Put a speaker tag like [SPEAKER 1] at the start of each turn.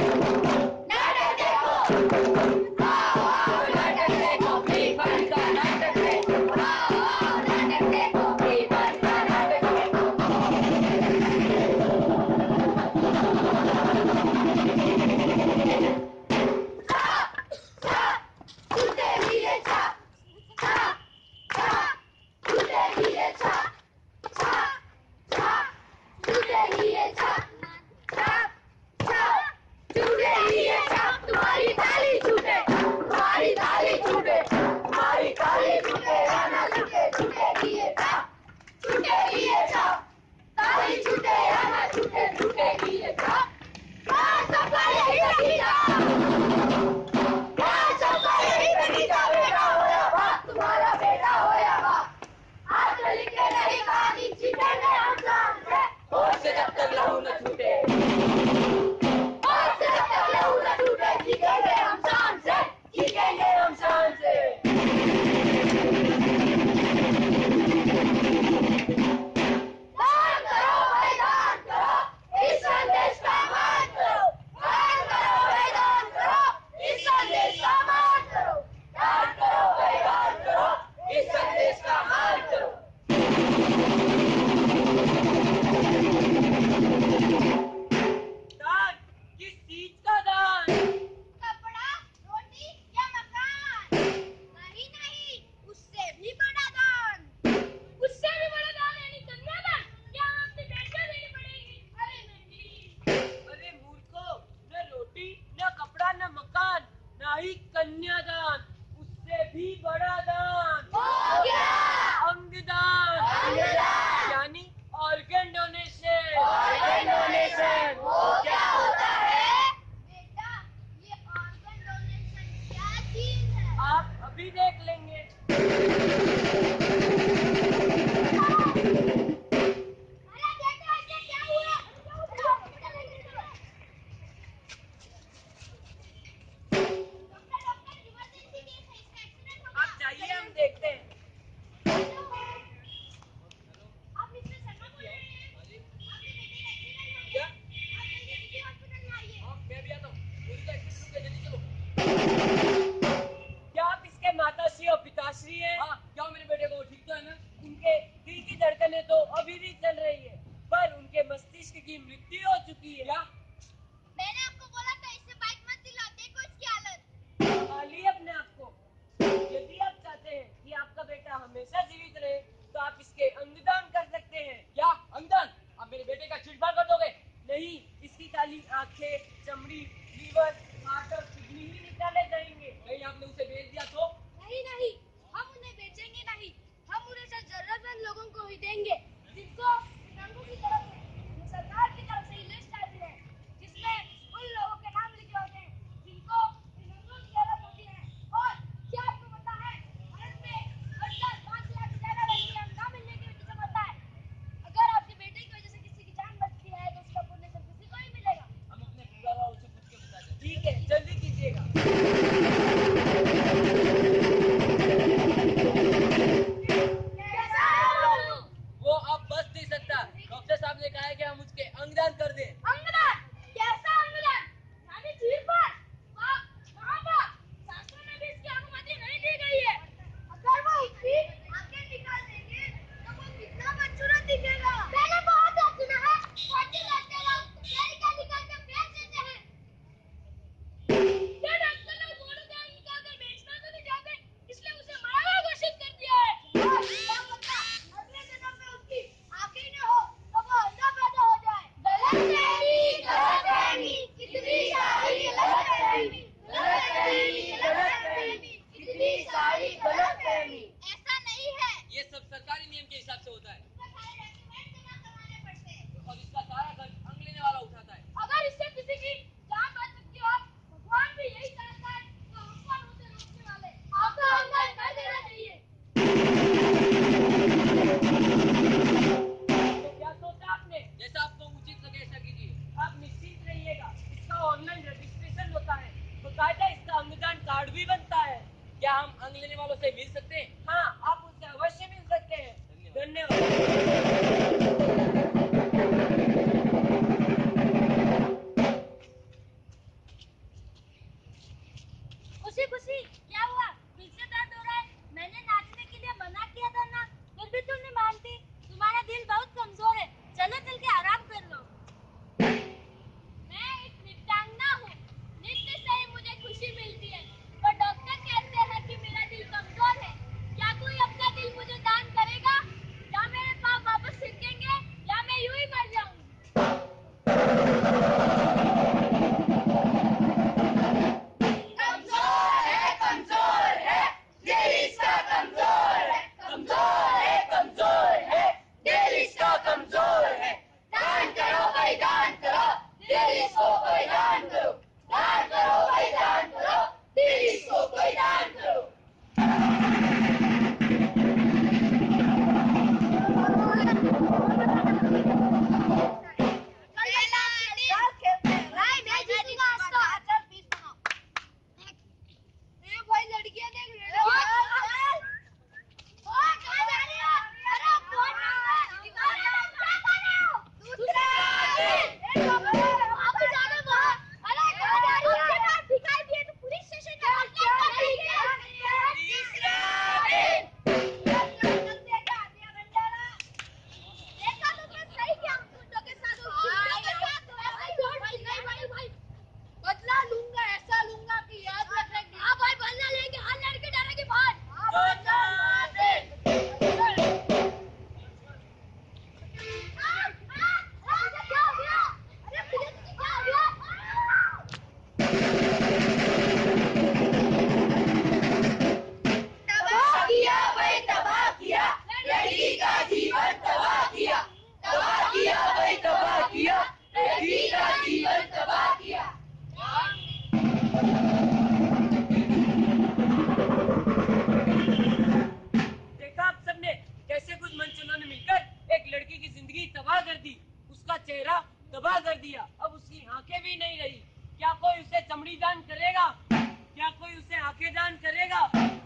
[SPEAKER 1] ならでこ कन्यादान
[SPEAKER 2] उससे भी बड़ा पहले तो अभी भी चल रही है। पर उनके मस्तिष्क की मृत्यु हो चुकी है। क्या
[SPEAKER 1] मैंने आपको बोला था इसे बाइक मत दिलाते कुछ की हालत।
[SPEAKER 2] खाली अपने आप को। यदि आप चाहते हैं कि आपका बेटा हमेशा जीवित रहे तो आप इसके अंगदान कर सकते हैं। क्या अंगदान? आप मेरे बेटे का छिड़फाड़ कर दोगे? नहीं इसकी काली आँखें चमड़ी लीवर हार्ट और किडनी ही निकाले जाएँगे। नहीं आपने उसे भेज दिया तो?
[SPEAKER 1] नहीं नहीं हम उन्हें बेचेंगे नहीं। हम उन्हें ज़रूरत getting
[SPEAKER 2] it. Zip off. नियम के हिसाब से होता है।
[SPEAKER 1] तो
[SPEAKER 2] और इसका सारा खर्च अंग लेने वाला उठाता है।
[SPEAKER 1] अगर इससे किसी की जान बच सकती हो भगवान भी यही चाहता है तो
[SPEAKER 2] क्या सोचा आपने? जैसा आपको उचित लगे ऐसा आप रहिएगा। इसका ऑनलाइन रजिस्ट्रेशन होता है। इसका अंगदान कार्ड भी बनता है। क्या हम अंग लेने वालों से मिल सकते हैं? हाँ आप उनसे अवश्य मिल सकते हैं।
[SPEAKER 1] goodness. नहीं रही। क्या कोई उसे चमड़ी दान करेगा? क्या कोई उसे आँखें दान करेगा?